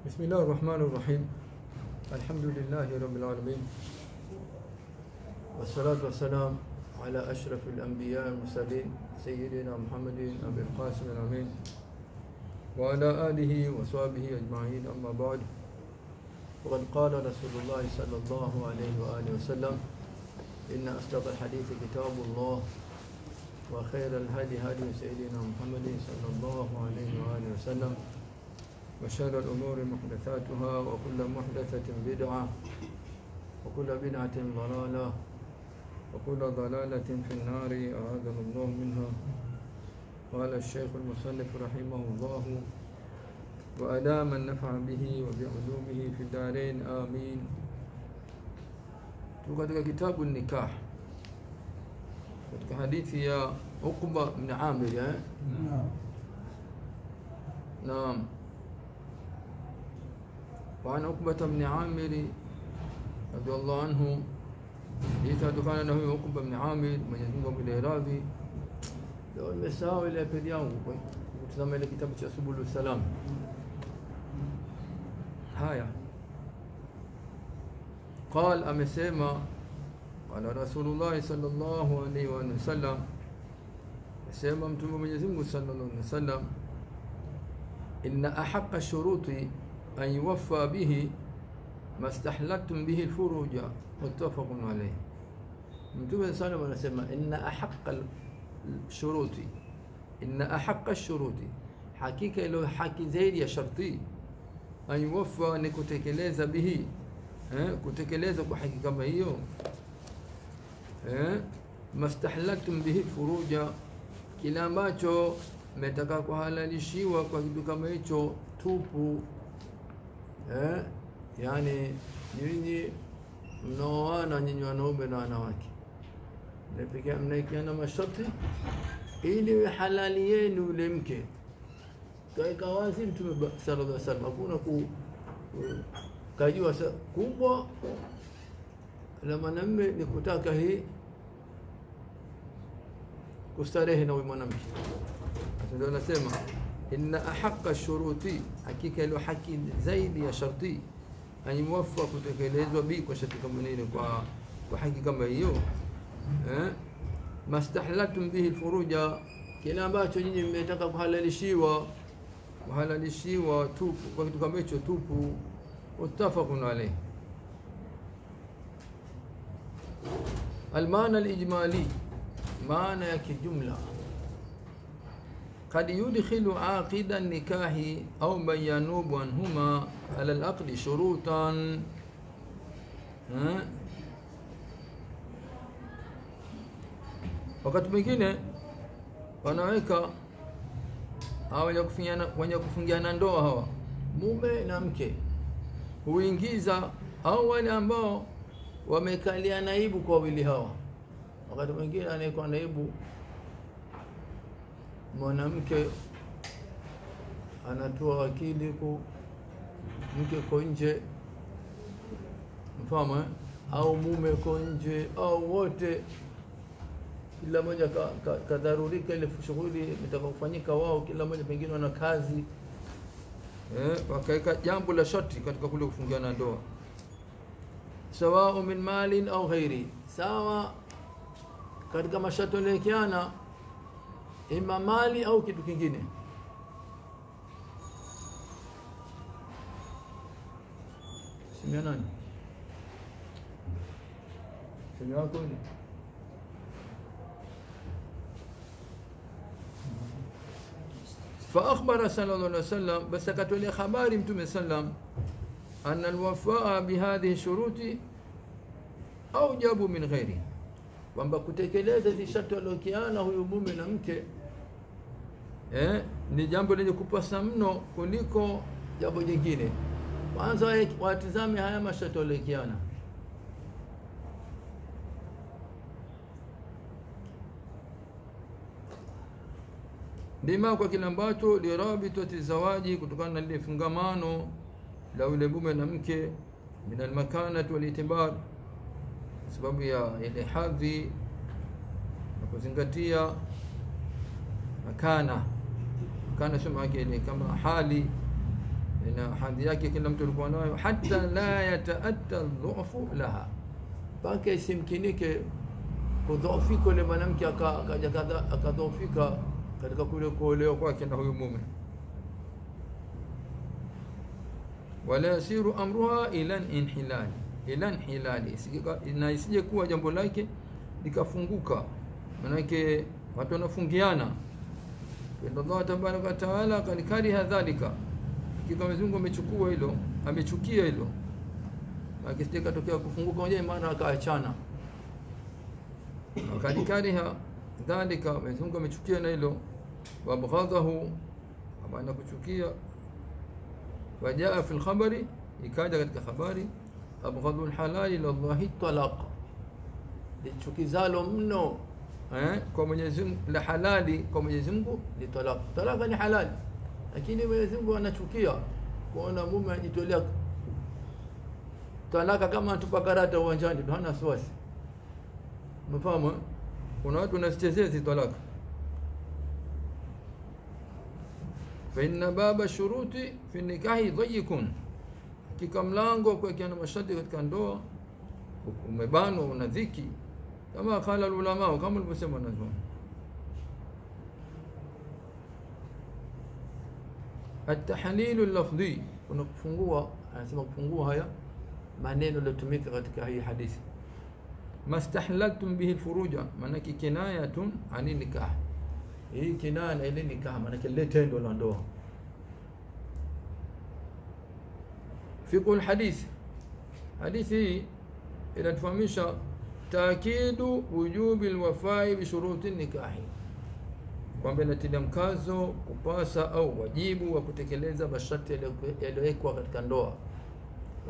بسم الله الرحمن الرحيم. الحمد لله رب العالمين. والصلاة والسلام على أشرف الأنبياء المرسلين سيدنا محمد أبي القاسم الأمين وعلى آله وصحبه أجمعين. أما بعد وقد قال رسول الله صلى الله عليه وآله وسلم إن أصدق الحديث كتاب الله وخير الهدي هدي سيدنا محمد صلى الله عليه وآله وسلم. وشر الأمور محدثاتها وكل محدثة بدعة وكل بدعة ضلالة وكل ضلالة في النار أعاذنا الله منها قال الشيخ المصنف رحمه الله وأدام النفع به وبعلومه في الدارين آمين katika kitabu nikah katika hadithi ya Uqba Amir eh? Naam. وعن عقبة بن عامر رضي الله عنه حديث دخان له عقبة بن عامر من يزيد بن الإعرابي لو المساوي إلى بديان وتسمى إلى كتابة سبل السلام. هايا قال أم سيما قال رسول الله صلى الله عليه وسلم. سيما من يزيد صلى الله عليه وسلم إن أحق الشروط an yuwaffa bihi mastahlattum bihi alfuruja muttafaqun alayh mtume sallallahu anasema inna ahaqqa shuruti inna ahaqqa shuruti hakika ilo haki zaidi ya sharti an yuwaffa ni kutekeleza bihi eh, kutekeleza kwa haki kama hiyo eh, mastahlattum bihi furuja kile ambacho mmetaka kuhalalishiwa kwa kitu kama hicho tupu eh, yani nyinyi mnaoana nyinyi wanaume na wanawake. Mnaikiana masharti ili halali yenu ule mke. Kaweka wazi mtume sallallahu alaihi wasallam hakuna ku kajua kubwa. La mwanamume ni kutaka hii kustarehe na huyu mwanamke. Ndio anasema إن أحق الشروط حقيقة لو حكي زايد يا شرطي. أن يوفق وتكلز بيك وشتي كم منين وحكي كم هيو أه؟ ما استحلتم به الفروج. كلا ما تجيني متاك بحال الشيوا بحال الشيوا توب وقت كم يشو توب واتفقنا عليه. المعنى الإجمالي. معنى كجمله قد يدخل عاقد النكاح أو من ينوب عنهما على العقد شروطا wakati mwingine wanaweka hawa wenye kufungiana ndoa hawa mume na mke huingiza au wale ambao wamekalia naibu kwa wawili hawa wakati mwingine anayekuwa naibu mwanamke anatoa wakili ku mke ko nje. Mfamo au mume ko nje au wote. Kila mmoja kadharurika ka, ka ile shughuli imetaka kufanyika wao kila mmoja pengine wana kazi. Eh, wakaweka jambo la shoti katika kule kufungiana ndoa. Sawau min malin au ghairi. Sawa katika masharti yanayowekeana ima mali au kitu kingine simia nani simu yako ni فأخبر صلى الله عليه وسلم بس كتولي خباري متوم سلم أن الوفاء بهذه الشروط أوجب من غيره kwamba kutekeleza hizi sharti waliokiana huyu mume na mke eh, ni jambo lenye kupasa mno kuliko jambo jingine. Kwanza watizame haya masharti waliokiana. Bima kwa kile ambacho lirabitati zawaji, kutokana na lile fungamano la yule mume na mke, min almakanati walitibar sababu ya ile hadhi na kuzingatia makana makana sio maana ni kama hali na hadhi yake kila mtu alikuwa nayo hata la yataata dhufu laha. Mpaka isimkinike kudhoofika ule mwanamke akadhoofika katika kule kuolewa kwake na huyu mume. Wala yasiru amruha ila inhilali. Ila inhilali na isije kuwa jambo lake likafunguka. Manake watu wanafungiana إن الله تبارك وتعالى قد كره ذلك كيف مزونغو مechukua hilo amechukia hilo. Akisitika tokea kufunguka mwenye maana akaachana. وقد كره ذلك مزونغو مechukia na hilo. وبغضه أما أنك تشكيه وجاء في الخبر إكادة قد كخباري أبغض الحلال إلى الله الطلاق لتشكي زالو منه eh, kwa Mwenyezi Mungu la halali kwa Mwenyezi Mungu ni talaka. Talaka ni halali, lakini Mwenyezi Mungu anachukia kuona mume anajitolea talaka kama anatupa karata uwanjani, hana wasiwasi. Umefahamu? Kuna watu wanazichezea hizi talaka. fa inna baba shuruti fi nikahi dhayikun, hakika mlango kuwekeana masharti katika ndoa umebano una dhiki كما قال العلماء كم المسلم والنجوم التحليل اللفظي ونقفنغوها يعني نقفنغوها يا معنين اللي تميك غدك هي حديث. ما استحللتم به الفروج منك كناية عن النكاح. هي كناية عن النكاح منك اللي تندو لندوها في قول حديث حديثي إذا تفهميش taakidu wujubi lwafai bishuruti nikahi, kwamba inatilia mkazo kupasa au wajibu wa kutekeleza masharti yaliyowekwa katika ndoa,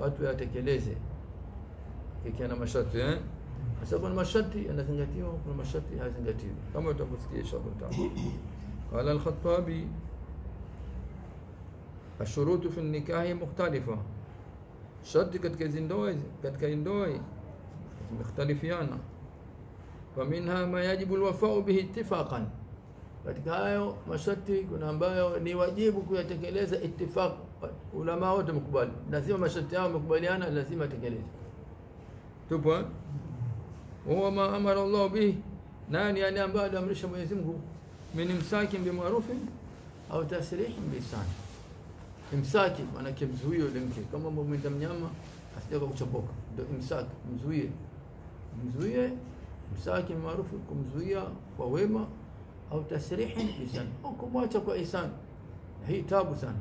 watu yatekeleze ikiana masharti eh? Sasa kuna masharti yanazingatiwa, kuna masharti hayazingatiwi, kama utakusikia inshallah taala. Qala al-Khattabi ashurutu fi nikahi mukhtalifa, sharti katika hizi ndoa katika ndoa zimekhtalifiana. Faminha ma yajibu alwafau bihi ittifaqan, katika hayo masharti kuna ambayo ni wajibu kuyatekeleza ittifaq. Ulama wote wamekubali, lazima masharti yao wamekubaliana, lazima atekeleze. Tupo eh? huwa ma amara Allah bihi, nani yani ambayo aliamrisha Mwenyezi Mungu, min imsakin bimarufin au tasrihin biihsan. Imsaki maanake mzuie yule mke, kama mwenda mnyama asije kuchopoka, ndio imsak, mzuie mzuie msaki maarufu kumzuia kwa wema au tasrihin ihsan au kumwacha kwa ihsan. Hii tabu sana,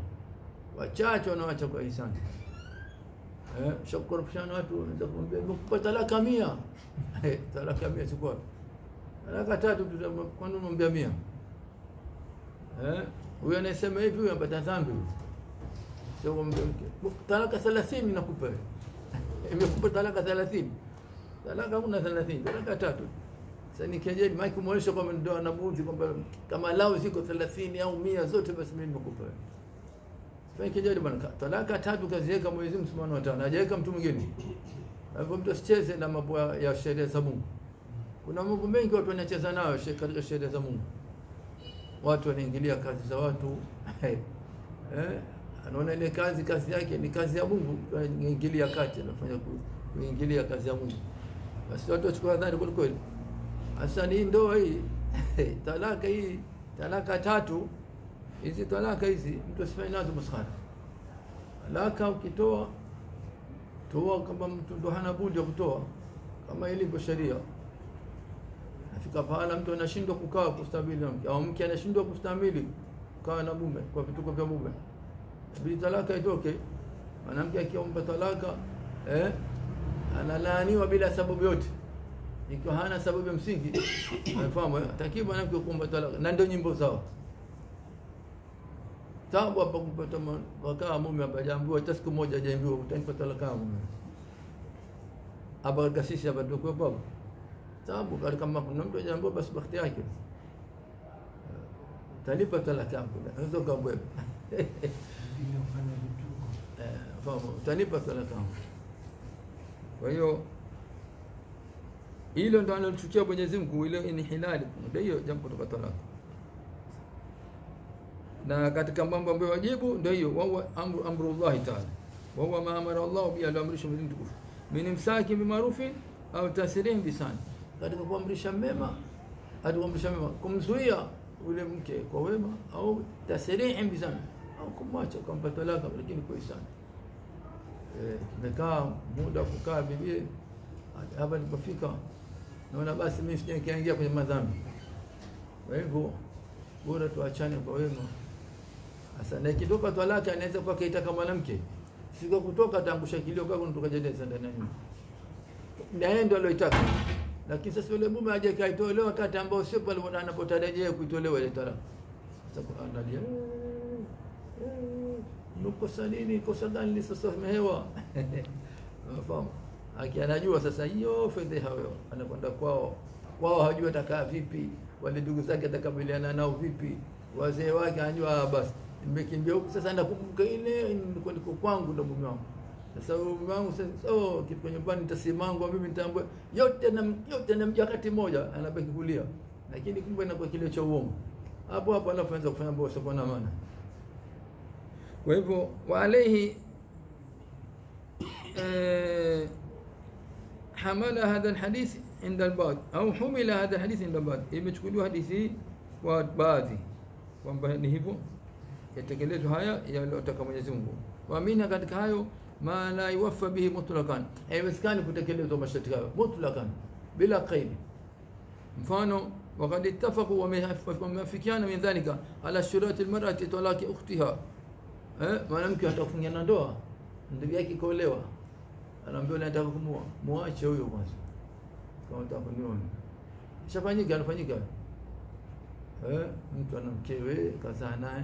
wachache wanawacha kwa ihsan. Eh, shakurufishana watu wanaweza kumwambia nimekupa talaka mia talaka mia sikuwa talaka tatu tu, kwani unamwambia mia? Eh, huyo anayesema hivi huyu anapata dhambi. Sio talaka 30 nakupa imekupa talaka 30 talaka kuna 30 talaka tatu. Sasa nikijeni maana kumuonesha kwamba ndio anamuudhi kwamba kama lao ziko 30 au mia zote basi mimi nimekupa. Sasa kijeni bwana talaka tatu kaziweka Mwenyezi Mungu Subhanahu wa Ta'ala. Hajaweka mtu mwingine. Hapo mtu asicheze na mambo ya sheria za Mungu. Kuna mambo mengi watu wanacheza nayo katika sheria za Mungu. Watu wanaingilia kazi za watu. eh, anaona ile kazi kazi yake ni kazi ya Mungu, anaingilia kati, anafanya kuingilia kazi ya Mungu. Basi watu wachukua hadhari kweli kweli. Sasa ni ndoa hii talaka hii talaka tatu hizi talaka hizi mtu asifanye nazo maskhara. Talaka ukitoa toa kama mtu ndo hana budi ya kutoa kama ilivyo sheria. Nafika pahala mtu anashindwa kukaa kustabili na mke au mke anashindwa kustamili kukaa na mume kwa vituko vya mume, bidi talaka itoke. Mwanamke akiomba talaka eh, analaaniwa bila sababu yote, ikiwa hana sababu ya msingi. Unafahamu, atakiwa mwanamke kuomba talaka, na ndio nyimbo zao. Tabu hapa kupata wakaa mume hapa hajaambiwa hata siku moja hajaambiwa utanipa talaka mume. Hapa katika sisi hapa kwa baba tabu kama kuna mtu hajaambiwa basi bahati yake. Utanipa talaka yangu unaweza kuambia eh fahamu utanipa talaka yangu kwa hiyo hilo ndo analochukia Mwenyezi Mungu, ile ni hilali, ndio hiyo jambo kutoka talaka na katika mambo ambayo wajibu ndio hiyo. Wahuwa amru amrullahi taala. Wahuwa ma amara Allah bi aliamrisha Mwenyezi Mtukufu, tukufu. Min imsaki bimarufin au tasrihim bisan katika kuamrisha mema hadi kuamrisha mema kumzuia ule mke kwa wema au tasrih bi sani, au kumwacha ukampa talaka lakini kwa ihsan eh tumekaa muda kukaa bibi hapa nilipofika naona basi mimi sije nikaingia kwenye madhambi. Kwa hivyo bora tuachane kwa wema. Sasa na ikitoka talaka anaweza kuwa kaitaka mwanamke. Siko kutoka ataangusha kilio kwa kutoka jeneza ndani ya nyumba. Na yeye ndio aloitaka. lakini sasa yule mume aje kaitolewa wakati ambao sio pale anapotarajia kuitolewa ile talaka sasa analia nukosa nini? Kosa gani lisosamehewa unafahamu? Aki anajua sasa hiyo fedheha wewe anakwenda kwao. Kwao hajui atakaa vipi wale ndugu zake atakabiliana nao vipi. Wazee wake anajua basi nimekimbia huku sasa nakumbuka ile nilikuwa niko kwangu ndo mume wangu. Sasa mume wangu sasa oh kipo nyumbani nitasimangwa mimi nitambue. Yote na yote na wakati mmoja anabaki kulia. Lakini kumbe inakuwa kile cha uongo. Hapo hapo anaanza kufanya bosi kwa hivyo alayhi hamala hadha alhadith inda albad au humila hadha alhadith inda albad imechukuliwa hadithi kwa baadhi kwamba ni hivyo yatekelezwa haya yaliyotaka Mwenyezi Mungu waamini katika hayo ma la yuwaffa bihi mutlaqan haiwezekani kutekelezwa masharti hayo mutlaqan bila qaid mfano وقد اتفقوا wameafikiana min dhalika ala shurati almar'ati talaqi ukhtiha eh mwanamke atakufungiana ndoa. Ndugu yake kaolewa, anaambia nataka kumua muache huyo kwanza. Kama unataka kuniona shafanyika anafanyika. Eh mtu ana mkewe kazaa naye.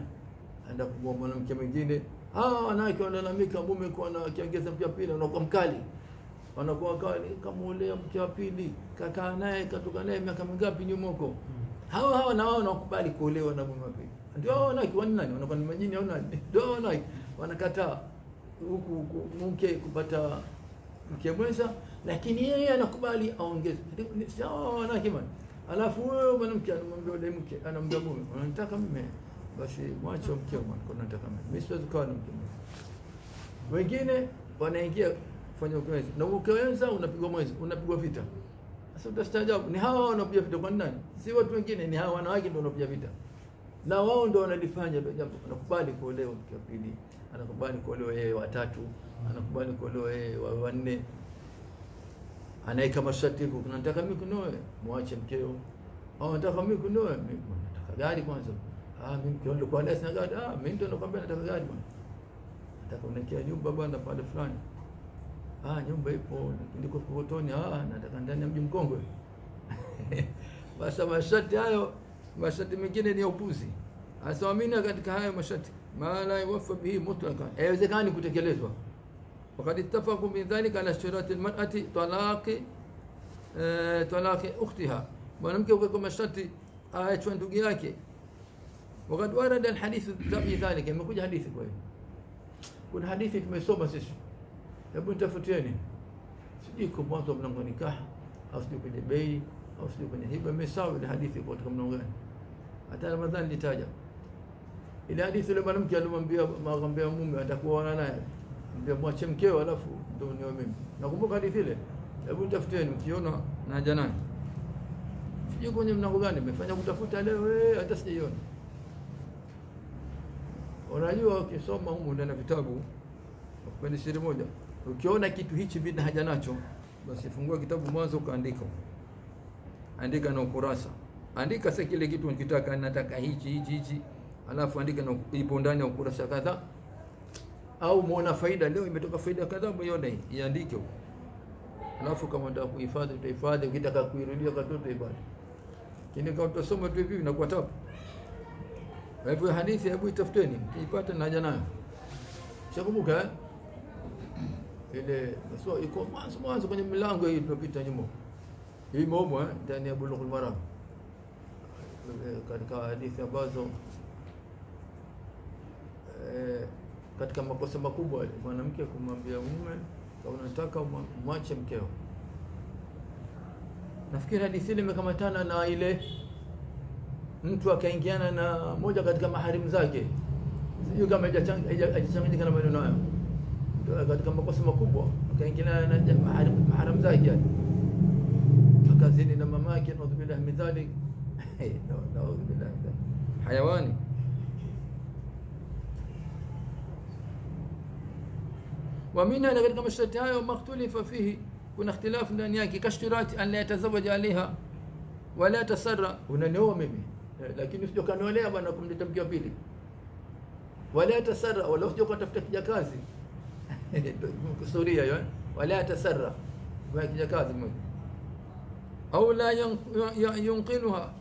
Aenda kumua mwanamke mwingine. Hawa wanawake wanalalamika mume kwa na kiongeza mke wa pili unakuwa mkali. Wanakuwa kali kamuolea mke wa pili. Kakaa naye katoka naye miaka mingapi nyuma huko? Hawa hawa na wao wanakubali kuolewa na mume wa pili ndio hao wanawake wani nani? Wanakuwa ni majini au nani? Ndio hao wanawake wanakataa huku mke kupata mke mwenza lakini yeye anakubali aongeze. Sawa wanawake bwana alafu wewe mwanamke anamwambia yule mke anamwambia mume unanitaka mimi basi mwache mkeo bwana kwa nataka mimi mimi siwezi kuwa na mke wengine wanaingia kufanya ukwenzi na ukwenza unapigwa mwezi unapigwa vita. Sasa utastaajabu. Ni hawa wanapiga vita kwa nani? Si watu wengine ni hawa wanawake ndio wanapiga vita na wao ndio wanalifanya ndio jambo anakubali kuolewa mke wa pili anakubali kuolewa yeye watatu anakubali kuolewa yeye wa wanne. Anaika masharti huko nataka mimi kunoe muache mkeo au nataka mimi kunoe mimi nataka gari kwanza. Ah mimi mkeo kwa nasi na gari. Ah mimi ndio nakwambia nataka gari bwana. Nataka unikia nyumba bwana pale fulani. Ah nyumba ipo ndiko Kokotoni ah nataka ndani ya mji mkongwe. Basi masharti hayo masharti mengine ni ya upuzi asamina katika hayo masharti ma la yuwaffa bihi mutlaqan haiwezekani kutekelezwa وقد اتفقوا من ذلك على اشتراط المرأة طلاق طلاق أختها mwanamke kwa masharti aachwe ndugu yake وقد ورد الحديث في ذلك imekuja hadithi kwa hiyo kuna hadithi tumesoma sisi hebu nitafutieni sijui kwa mwanzo wa mlango nikaha au sijui kwenye bei au sijui kwenye hiba imesahau ile hadithi kwa katika mlango gani hata Ramadhani litaja ile hadithi ile mwanamke alimwambia mwambia mume atakuwa naye. Ambia mwache mkeo alafu ndio niwe mimi. Nakumbuka hadithi ile. Hebu nitafutieni mkiona naja naye sijui kwenye mlango gani nimefanya kutafuta leo eh hata sijaiona. Unajua ukisoma humu ndani ya vitabu kwenye siri moja ukiona kitu hichi bina haja nacho basi fungua kitabu mwanzo ukaandika. Andika na ukurasa andika sasa kile kitu unakitaka nataka hichi hichi hichi. Alafu andika na ipo ndani ya ukurasa kadhaa. Au muona faida leo imetoka faida kadhaa hii iandike huko. Alafu kama unataka kuhifadhi utahifadhi ukitaka kuirudia katoto ibada. Kile kama utasoma tu hivi inakuwa tabu kwa hivyo hadithi hebu itafuteni ipate naja nayo. Shakumbuka eh? ile so iko mwanzo mwanzo kwenye milango hii tunapita nyuma. Hii momo eh ndani ya bulughul maram katika hadithi ambazo eh, katika makosa makubwa mwanamke kumwambia mume unataka mwache mkeo. Nafikiri hadithi ile imekamatana na ile mtu akaingiana na moja katika maharimu zake. Sijui kama haijachang- haijachanganyika na maneno hayo. Katika makosa makubwa akaingiana na maharimu zake. Akazini na mamake naudhu billahi min dhalik إيه، نعوذ بالله حيواني. ومنها لغرق ما اشتريتها وما اختلف فيه. كنا اختلاف دنياك كاشتراط أن لا يتزوج عليها ولا تسرى. هنا نوى ميمي لكن يسجو كان نوى ليه بانا كم نتبقى بيلي ولا تسرى. ولا يسجو كان تفتك جاكازي. كسورية أيوة. يوان ولا تسرى. ما يكجاكازي مي أو لا ينقلها.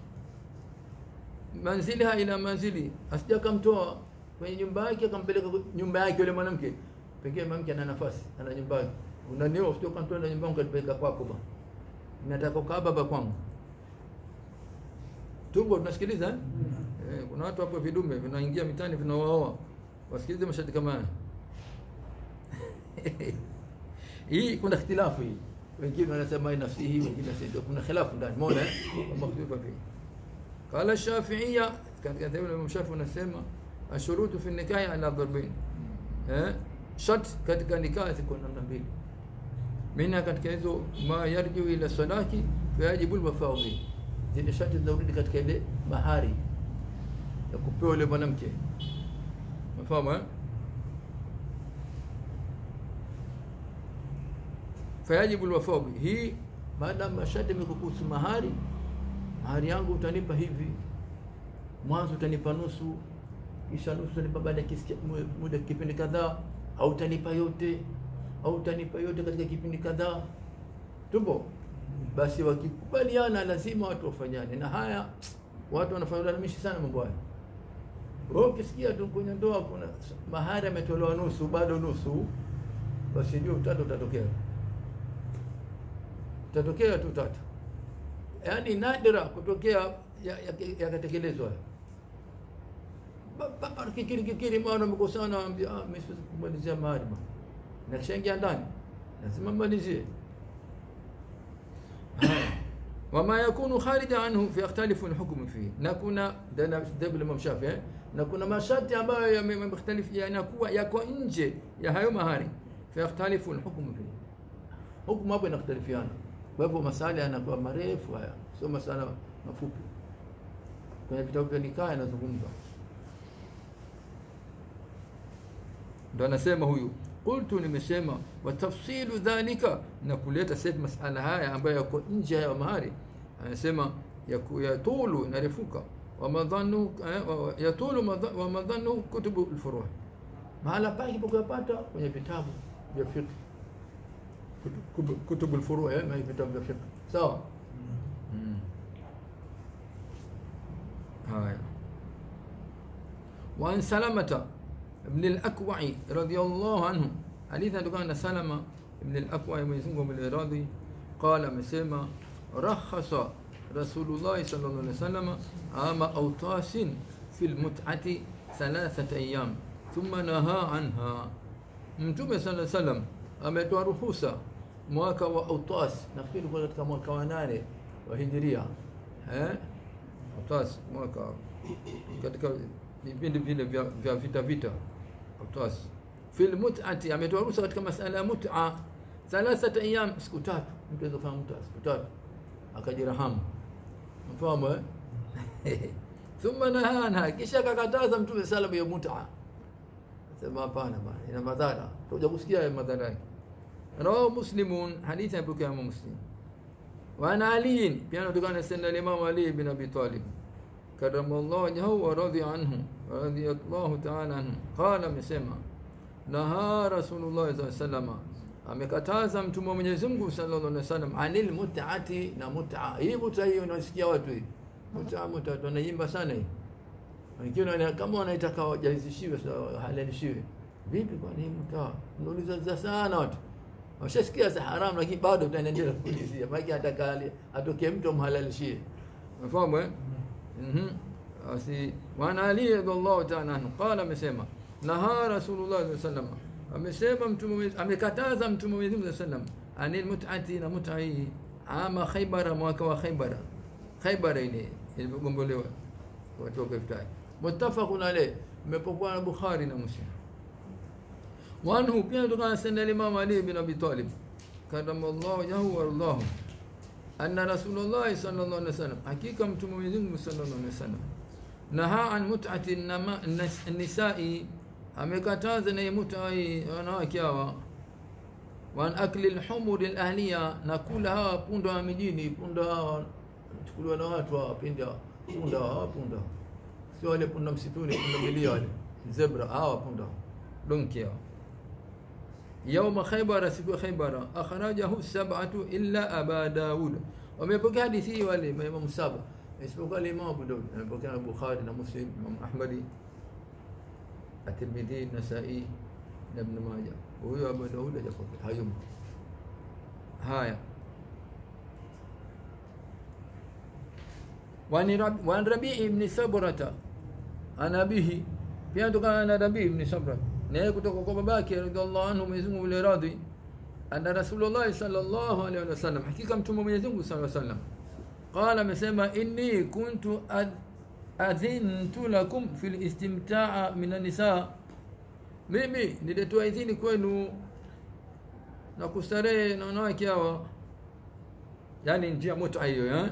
Manziliha ila manzili. Asija kamtoa kwenye nyumba yake akampeleka nyumba yake yule mwanamke. Pengine mwanamke ana nafasi ana nyumba yake. Unanioa usije ukamtoa na nyumba yake ukapeleka kwako ba nataka kukaa baba kwangu. Tumbo tunasikiliza eh? Eh, kuna watu hapo vidume vinaingia mitani vinawaoa. Wasikilize mashati kama haya. Hii kuna ikhtilafu hii. Wengine wanasema nafsi hii wengine sasa kuna khilafu ndani. Umeona eh قال الشافعية كان كان دائما لما شافوا نسمة الشروط في النكاح على الضربين. ها؟ شرط كانت نكاح تكون النبيل منها كانت كذو ما يرجع إلى الصلاة فيجب الوفاء به. دي الشرط الضروري كانت كذو مهاري يكبر له بنمك مفهوم؟ فيجب الوفاء به. هي ما دام الشرط مكوكوس مهاري mahari yangu utanipa hivi. Mwanzo utanipa nusu. Kisha nusu utanipa baada ya muda kipindi kadhaa. Au utanipa yote. Au utanipa yote katika kipindi kadhaa. Tupo. Basi wakikubaliana lazima watu wafanyane. Na haya watu wanafanya ulalamishi sana mambo haya. Wewe ukisikia tu kwenye ndoa kuna mahari ametolewa nusu bado nusu basi ndio utata utatokea. Utatokea tu utata yaani nadra kutokea yakatekelezwa ya, yakatekelezwa. Ba- ba- ba- kikiri kikiri mwana amekosana ambia ah mimi siwezi kumalizia mahari bwana na kishaingia ndani lazima mmalizie wama yakunu kharija anhu fi yakhtalifu alhukmu fihi na kuna dana la Imam Shafi eh? na kuna masharti ambayo yanakuwa yako nje ya hayo mahari fi yakhtalifu alhukmu fihi hukumu hapo inakhtalifiana kwa hivyo masala yanakuwa marefu haya sio masala mafupi. Kwenye vitabu vya nikaa yanazungumzwa. Ndo anasema huyu qultu nimesema wa tafsilu dhalika na kuleta sasa masala haya ambayo yako nje ya mahari anasema yatulu inarefuka. Eh, yatulu wamadhanu wa madhanu kutubu lfuruhi, mahala pake pakuyapata kwenye vitabu vya fiqh alfuru eh, na vitabu vya fiqh sawa Mm. haya وعن سلمة بن الأكوع رضي الله عنه. حديث كان سلمة بن الأكوع يميزون بالإرادي قال مسيما رخص رسول الله صلى الله عليه وسلم عام أوطاس في المتعة ثلاثة أيام ثم نهى عنها. mtume sala salam ametoa ruhusa mwaka wa utas. Nafikiri kwa katika mwaka wa nane wa hijiria eh? autas mwaka. Katika vipindi vile vya, vita vita. Autas fil mut'ati ametoa ruhusa katika masala ya mut'a. Thalathata ayyam siku tatu. Mtu anaweza kufanya mut'a siku tatu. Akajirahamu. Mfahamu eh? Thumma nahana kisha akakataza mtume salam ya mut'a. Sema hapana bana ina madhara. Tuja kusikia madhara yake rawahu muslimun hadithi yapokea Imam muslim. Wa ana ali pia anatokana na sanna al-imam ali bin abi talib. Karamallahu wajhahu wa radhiya anhu wa radiyallahu ta'ala anhu. Qala amesema naha rasulullah sallallahu alaihi wasallam amekataza mtume wa Mwenyezi Mungu sallallahu alaihi wasallam anil mut'ati na mut'a. Hii mut'a hiyo unasikia watu hii? Mut'a mut'a tunaimba sana hii. Wengine wana- kama wanaitaka wajalizishiwe sa- halalishiwe vipi kwa nini mut'a? Unauliza za sana watu washasikia za haramu lakini bado tunaendelea kuulizia. Maana ataka atokee mtu amhalalishie unafahamu eh? Mhm. Asi wana ali radhiallahu ta'ala anhu qala amesema naha rasulullah sallallahu alaihi wasallam. Amesema mtume amekataza mtume wa Mwenyezi sallallahu alaihi wasallam anil mut'ati na mut'ai ama khaybara mwaka wa khaybara. Khaybara ile ilipogombolewa watoka iftari muttafaqun alayh imepokuwa na bukhari na muslim wanhu pia kutokana senda imam ali bin abi talib. Karamallahu wajhahu wardahu anna rasulullah sallallahu alaihi wasallam hakika mtume Mwenyezi Mungu sallallahu alaihi wasallam naha an mut'ati nisai. Amekataza na muta wanawake hawa. Wan akli alhumur alahliya. Na kula hawa punda wa mijini. Punda chukuliwa na watu hawa pinda punda hawa punda sio wale punda msituni punda milia wale. Zebra hawa punda donki hawa يوم خيبر سكو خيبر. أخرجه السبعة إلا أبا داود. ومن بقى حديثي ولي ما يمام السابع. اسمه قال إمام أبو داود. من بقى أبو خالد المسلم إمام أحمد الترمذي النسائي ابن ماجه. هو أبو داود جاب فقط هاي يوم. هاي. وان رب وان ربيع بن سبرة. أنا به في عندك أنا ربيع بن سبرة. Sabra naye kutoka kwa babake radhiallahu anhu Mwenyezi Mungu vile radhi. Anna Rasulullah sallallahu alaihi wasallam hakika mtume Mwenyezi Mungu sallallahu alaihi wasallam qala amesema inni kuntu adhintu lakum fil istimtaa min an-nisa mimi nilitoa idhini kwenu na kustarehe na wanawake hawa. Yani njia moto hiyo eh?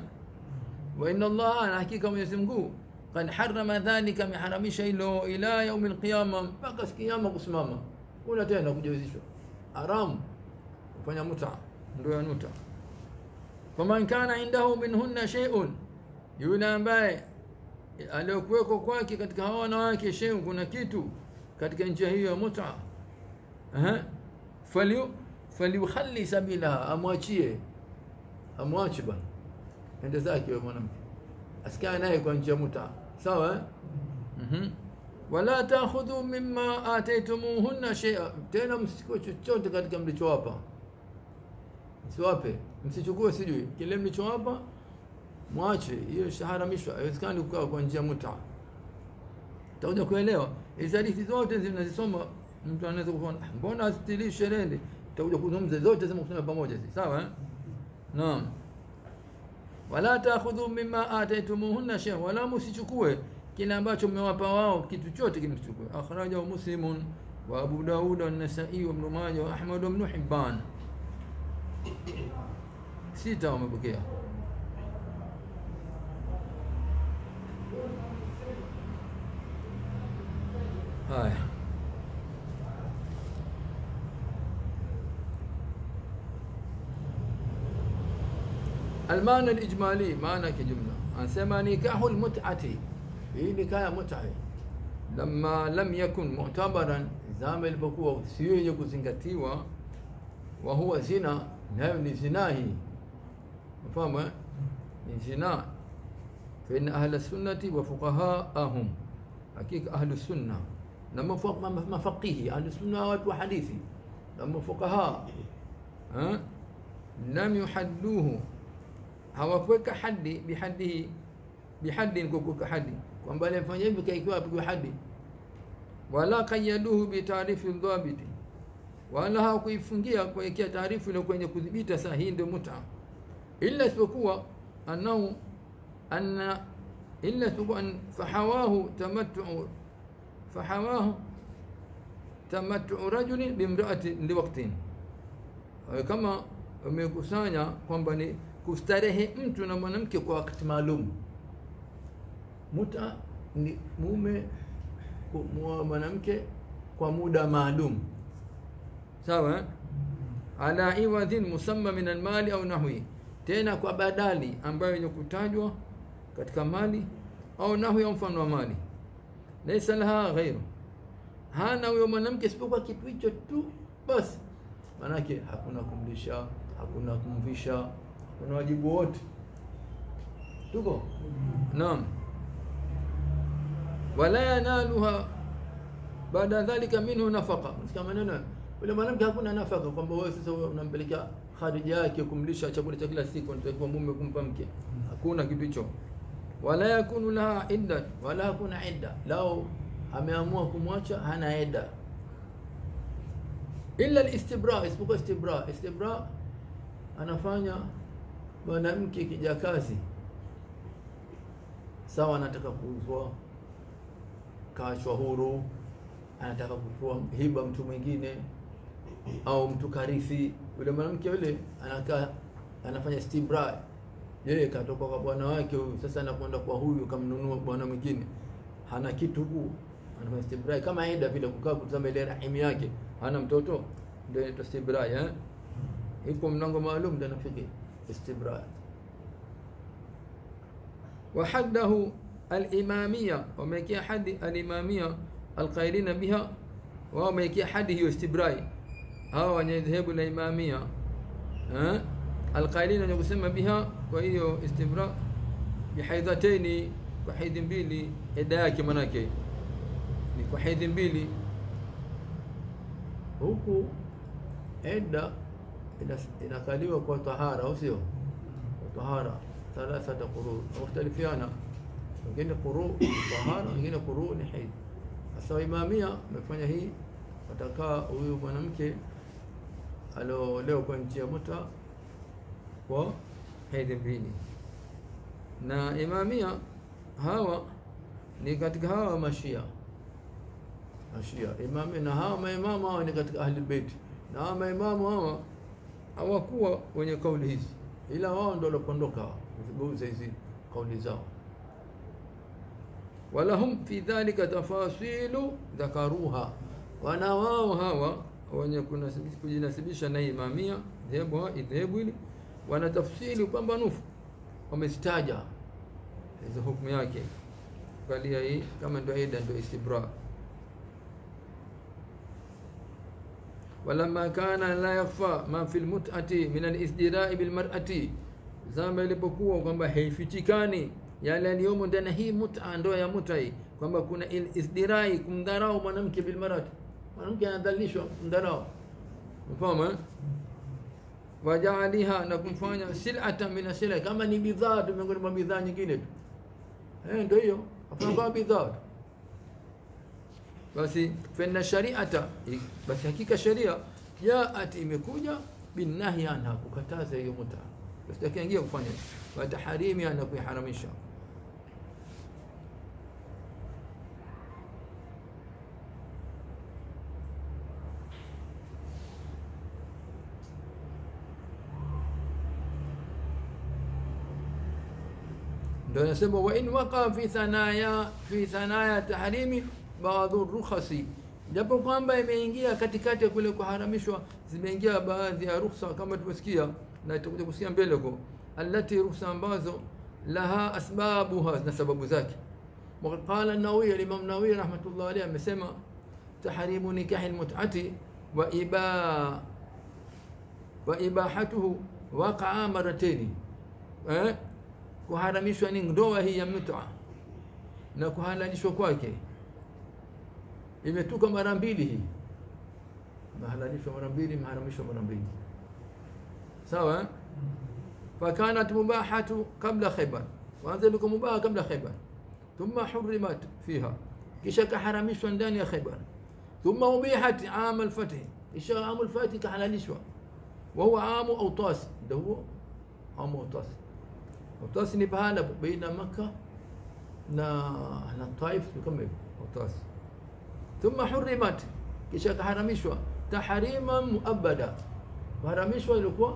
Wa inna Allah na hakika Mwenyezi Mungu kad harama dhalika, ameharamisha hilo ila yaumi lqiyama, mpaka sikiyama kusimama. Kuna tena kujauzishwa haramu kufanya muta, ndio ya nuta. Faman kana indahu minhunna shay'un, yule ambaye aliyokuweko kwake katika hawa wanawake shay'un, kuna kitu katika njia hiyo ya muta, faliukhali sabilaha, amwachie. Amwache bwana, ende zake mwanamke, asikae naye kwa njia muta sawa mhm. Wala ta'khudhu mimma ataitumuhunna shay'a. Tena msichukue chochote katika mlichowapa msiwape. Msichukue sijui. Kile mlichowapa mwache. Hiyo shaharamishwa. Haiwezekani kukaa kwa njia muta utakuja kuelewa? Hizi hadithi zote zinazisoma mtu anaweza kuona mbona asitili sherehe, utakuja kuzungumza zote zimekusanya pamoja. Sawa eh? Naam wala taakhudhu mimma ataytumuhunna shay'a wala musichukue kile ambacho mmewapa wao kitu chote kimchukue akhrajahu muslimun wa abu daud wa an-nasa'i wa ibn majah wa ahmad wa ibn hibban sita wamepokea haya المعنى الإجمالي معنى كجملة. أنسمى نكاح المتعة. هي نكاح متعة؟ لما لم يكن معتبرا زام البكوة سيو يكو زنغتيوا وهو زنا نعم زناه فاهم من زنا. فإن أهل السنة وفقهاءهم. حقيقة أهل السنة. لما فوق ما فقيه أهل السنة وحديثي لما فقهاء. ها؟ لم يحدوه hawakuweka hadi bihadihi bihadin kukuka hadi kwamba alifanya hivi kaikiwa apigwa hadi wala kayaduhu bitaarifi dhabiti wala hawakuifungia kuwekea taarifu ile kwenye kudhibita saa hii ndio muta. Illa isipokuwa annahu anna illa isipokuwa fahawahu tamattu fahawahu tamattu rajulin bimraati liwaktin, kama umekusanya kwamba ni kustarehe mtu na mwanamke kwa wakati maalum. Muta ni mume kumwoa mwanamke kwa muda maalum. Sawa ala iwadhin musamma min almali au nahwi. Tena kwa badali ambayo yenye kutajwa katika mali au nahwi au mfano wa mali. Laysa laha ghairu. Hana huyo mwanamke isipokuwa kitu hicho tu basi. Manake hakuna kumlisha hakuna kumvisha kuna wajibu wote. Tuko? Naam. Wala yanaluha baada dhalika minhu nafaka msikia maneno? Yule mwanamke hakuna nafaka kwamba wewe sasa unampelekea kharija yake kumlisha chakula cha kila siku nitakuwa mume kumpa mke. Hakuna kitu hicho. Wala yakunu laha idda wala hakuna idda lao ameamua kumwacha hana idda illa alistibra isipokuwa istibra istibra anafanya mwanamke kijakazi sawa anataka kuuzwa kaachwa huru anataka kupewa hiba mtu mwingine au mtu karithi. Yule mwanamke yule anakaa anafanya stibra yeye katoka kwa bwana wake huyu sasa anakwenda kwa huyu kamnunua bwana mwingine. Hana kitu huu anafanya stibra kama aida vile kukaa kutazama ile rahimu yake hana mtoto ndio inaitwa stibra eh? Iko mlango maalum ndio nafikiri استبراد وحده الإمامية وميكي حد الإمامية القائلين بها وميكي حده استبراي هao wenye dhehebu la imamia eh? alqailini wenye kusema biha kwa hiyo istibra bihaidhataini kwa haidhi mbili eda yake manake ni kwa haidhi mbili huku eda inakaliwa kwa tahara au sio kwa tahara thalathata quru wakhtalifiana wengine quru tahara wengine quru ni haid sasa imamia amefanya hii watakaa huyu mwanamke aliolewa kwa njia muta kwa hedhi mbili na imamia hawa ni katika hawa mashia mashia imami na hawa maimamu hawa ni katika ahli beiti na hawa maimamu hawa hawakuwa wenye kauli hizi ila wao ndio walopondoka kuzigeuza hizi kauli zao. Walahum fi dhalika tafasilu dhakaruha. Wana wao hawa wenye kujinasibisha na imamia dhehebu dhehebu hili wana tafsiri upambanufu. Wamezitaja hizo hukumu yake. Kalia hii kama ndio ida ndio istibra walamma kana la yakhfa ma fi lmutati min alisdirai bilmarati zama ilipokuwa kwamba haifichikani yale aliyomo ndani hii muta ndoa ya muta hii kwamba kuna izdirai kumdharau mwanamke bilmarati mwanamke anadhalilishwa mdharau mfama eh? wajaaliha na kumfanya silata min asila kama ni bidhaa tu miongoni mwa bidhaa nyingine tu. Eh, ndio hiyo. Afanya afaa bidhaa tu. Basi fenna shariata basi hakika sharia jaat imekuja binahi anha kukataza hiyo muta usitakiingia kufanya wa taharimi na kuiharamisha ndio nasema wa in waqa fi thanaya fi thanaya tahrimi baadhi rukhasi japo kwamba imeingia katikati kule kuharamishwa zimeingia baadhi ya rukhsa kama tumesikia na itakuja kusikia mbele huko. Allati rukhsa ambazo laha asbabuha na sababu zake. An-nawawi al-imam nawawi rahmatullah alayhi amesema tahrimu nikahi al-mut'ati wa iba wa ibahatuhu waqa'a maratayn. Eh? Kuharamishwa ni ndoa hii ya mut'a na kuhalalishwa kwake imetuka mara mbili hii mahalalishwa mara mbili maharamishwa mara mbili sawa fakanat mubahatu qabla khaybar waanza ilikuwa mubaha kabla khaybar thumma hurimat fiha kisha kaharamishwa ndani ya khaybar thumma ubihat am al-fath kisha am al-fath kahalalishwa wa huwa am awtas ndio huo am awtas awtas ni pahala baina makkah na na taif kama hivyo ثم حرمت. كيش تحرميشوا تحريما مؤبدا. حرميشوا يلقوا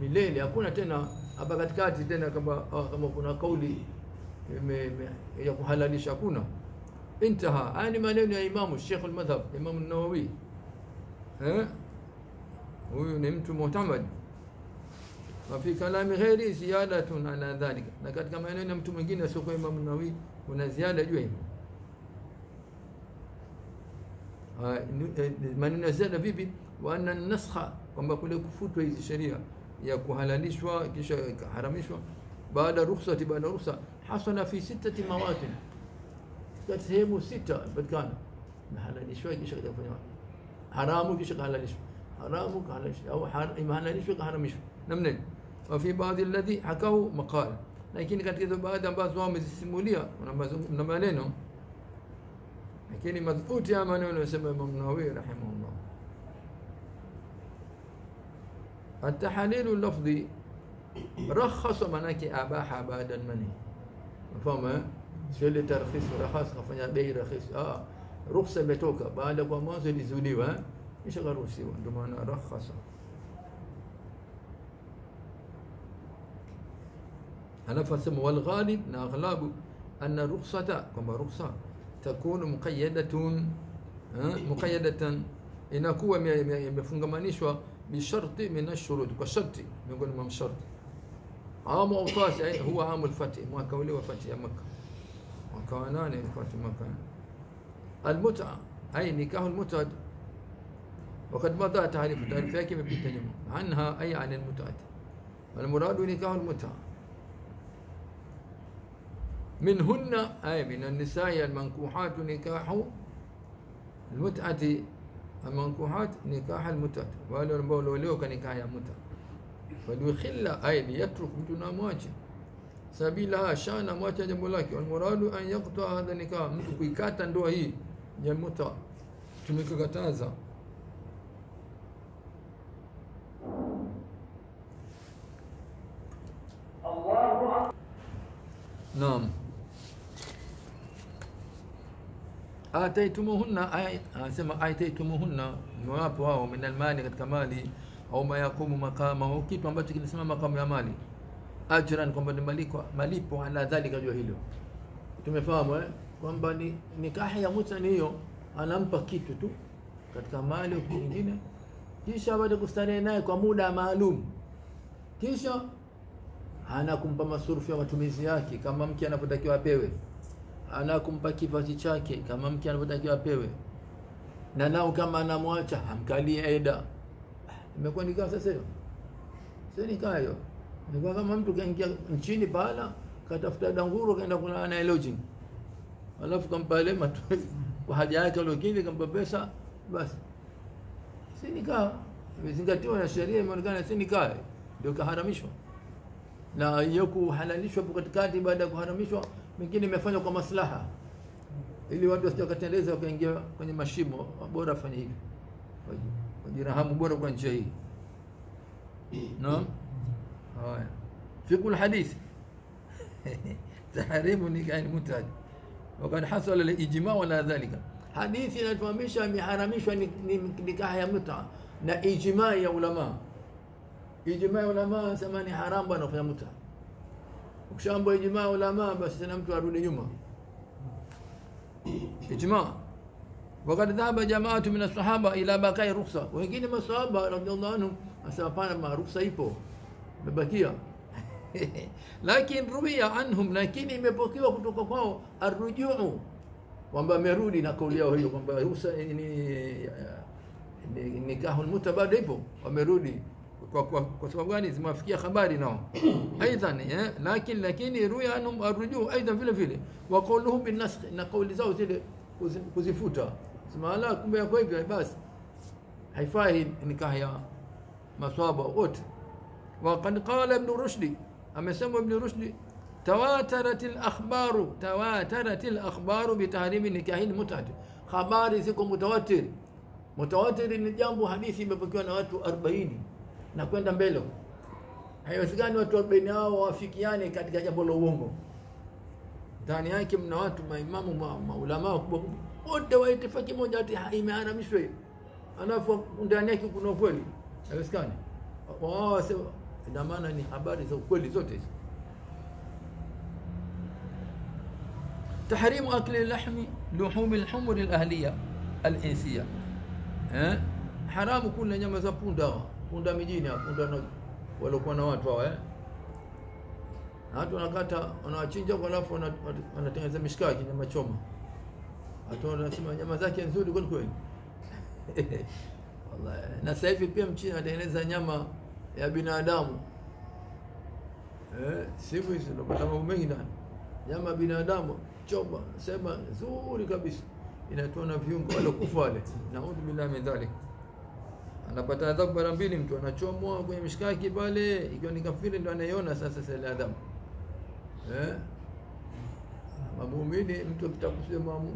من ليل يكون تنا أبا قد كاتي تنا كما آه، كما كنا قولي. يكون حلالي شاكونا. انتهى. أنا ما نبني إمام الشيخ المذهب إمام النووي. ها؟ هو نمت معتمد. وفي كلام غيري زيادة على ذلك. لكن كما نمت من جنة سوق إمام النووي هنا زيادة جوهي maneno ya ziada vipi wa anna naskha kwamba kule kufutwa hizi sheria ya kuhalalishwa kisha haramishwa baada rukhsati baada rukhsa hasala fi sittati mawatin katika sehemu sita patikana imehalalishwa kisha kafanywa haramu kisha kahalalishwa haramu kahalalishwa au imehalalishwa kaharamishwa namna wa fi baadhi alladhi hakau maqal lakini katika hizo baadhi ambazo wamezisimulia na maneno كلمة أوتي منون اسم إمام النووي رحمه الله. التحاليل اللفظي رخص منك أباح بعد منه فما سيل ترخيص رخص أفنى بي رخيص. آه رخصة بتوكا بعد وما زلي زولي وان إيش غير سوى دمانا رخص. أنا فسم والغالب نغلاب أن رخصة كما رخصة. تكون مقيدة مقيدة. إنكوا مفنغمانيشوا بشرط من الشروط وشرط نقول من شرط عام أوطاس هو عام الفتح ما كان لي وفتح مكة. ما كان أنا وفتح مكة. المتعة أي نكاح المتعة. وقد مضى تعريف تعريف كيف عنها أي عن المتعة. المراد نكاح المتعة. منهن أي من النساء المنكوحات نكاح المتعة المنكوحات نكاح المتعة. وقالوا بقولوا له كنكاح المتعة فليخل أي ليترك متنا مواجه سبيلها شأن مواجه jambo lake والمراد أن يقطع هذا النكاح. mtu kuikata ndoa hii ya mut'a tumekakataza Naam. Ataitumuhunna anasema ataitumuhunna mwapo wao min almali katika mali au mayakumu makamahu, kitu ambacho kinasimama makamu ya mali. Ajran kwamba ni malipo malipo ala dhalika jua hilo. Tumefahamu eh kwamba ni nikaha ya muta ni hiyo anampa kitu tu katika mali au kingine. Kisha baada kustarehe naye kwa muda maalum. Kisha hana kumpa masurufu ya matumizi yake kama mke anavyotakiwa apewe, hana kifasi chake kama mke anavyotakiwa apewe, na nao kama anamwacha hamkalie eda. Imekuwa nikaa sasa hiyo, sio nikaa hiyo. Imekuwa kama mtu kaingia nchini pahala katafuta danguro kaenda kulala naye lodging, alafu kampa ile matu kwa haja yake aliyokidhi, kampa pesa basi, si nikaa. Imezingatiwa na sheria, imeonekana si nikaa, ndio kaharamishwa na hiyo kuhalalishwa hapo katikati baada ya kuharamishwa, mengine imefanywa kwa maslaha, ili watu wasije wakateleza wakaingia kwenye mashimo. Bora afanye hivi, wajirahamu bora kwa njia hii. Naam, haya fiqhu lhadith tahrimu nikahi mutaj wakad hasala lijma ala dhalika. Hadithi inatufahamisha imeharamishwa ni- ni- nikaha ya muta na ijma ya ulama Ijma ya ulama sema ni haramu bwana kufanya muta. Ukishaambwa ijmaa ulama, basi tena mtu arudi nyuma. Ijmaa wakad dhahaba jamaatu min asahaba ila bakai rukhsa, wengine masahaba radiallahu anhum asema pana rukhsa ipo. Imebakia. Lakin ruwiya anhum, lakini imepokewa kutoka kwao arrujuu, kwamba amerudi na kauli yao hiyo kwamba ruhusa ni- ni- ni- nikahul muta bado ipo, wamerudi kwa, kwa, kwa sababu gani? Zimewafikia habari nao aidan eh, lakin lakini ruya anhum arrujuu aidan vile vile wa qawluhum bin nasakh, na kauli zao zile kuzi- kuzifuta, sema la, kumbe yako hivyo, basi haifai nikaha ya maswaba wote. وقد قال ابن رشد أما سمى ابن رشد تواترت الأخبار تواترت الأخبار بتحريم نكاح المتعة habari ziko mutawatir mutawatir ni jambo hadithi imepokewa na watu 40 na kwenda mbele haiwezekani watu 40 hao wafikiane katika jambo la uongo ndani yake mna watu maimamu ma, maulama wakubwa kubwa wote wa itifaki moja ati imeharamishwa hiyo alafu ndani yake kuna ukweli haiwezekani wao wasema ina maana ni habari za ukweli zote hizo تحريم أكل لحم لحوم الحمر الأهلية الإنسية eh? haramu kula nyama za punda mijini punda na waliokuwa na watu hawa eh? Watu wanakata wanawachinja kwa alafu wana- wana- wanatengeneza mishkaki nyama choma watu wanasema nyama zake nzuri kweli kweli. Wallahi. na sasa hivi pia mchina anatengeneza nyama ya binadamu. Eh, siku hizi unapata mambo mengi ndani nyama ya binadamu choma sema nzuri kabisa. Inatoa na viungo walokufa wale. Naudhu billahi min dhalik anapata adhabu mara mbili mtu anachomwa kwenye mishkaki pale ikiwa ni kafiri ndo anaiona sasa sasa adhabu. Eh? Mamuumini mtu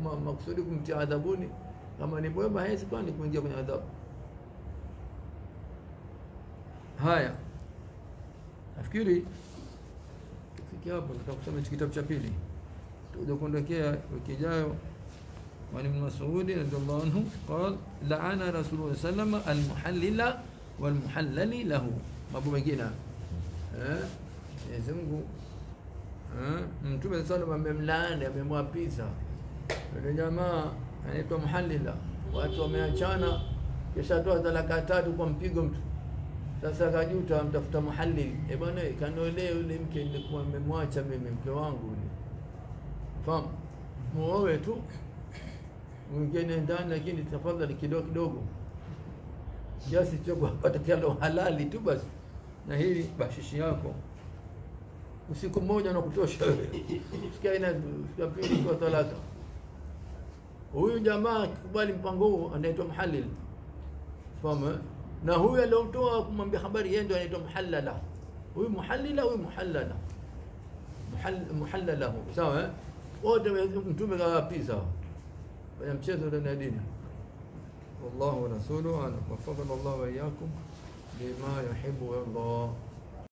ma- makusudi kumtia adhabuni kama ni mwema hawezi kwani kuingia kwenye adhabu. Haya. Nafikiri kufikia hapo nataka kusoma hichi kitabu cha pili. Tuje kuondokea wiki ijayo وعن ابن مسعود رضي الله عنه قال لعن رسول الله صلى الله عليه وسلم المحلل والمحلل له mambo mengine eh Mwenyezi Mungu eh Mtume sallam amemlaani amemwapiza yule jamaa anaitwa muhallila watu wameachana kisha toa talaka tatu kwa mpigo mtu sasa kajuta amtafuta muhallil eh bwana kanolee yule mke nilikuwa nimemwacha mimi mke wangu yule fahamu muoe tu mwingine ndani, lakini tafadhali kidogo kidogo, kiasi cha kupatikana halali tu basi, na hili bashishi yako usiku mmoja na kutosha wewe. Pili kwa talaka. Huyu jamaa akikubali mpango huu anaitwa muhallil, fahamu eh? na huyu aliotoa kumwambia habari yeye ndio anaitwa muhallala. Huyu muhallila, huyu muhallala, muhallala, sawa eh? Wote mtume kawapiza fanya mchezo ndani ya dini. Wallahu wa rasuluhu a'lam. Waffaqana Allah wa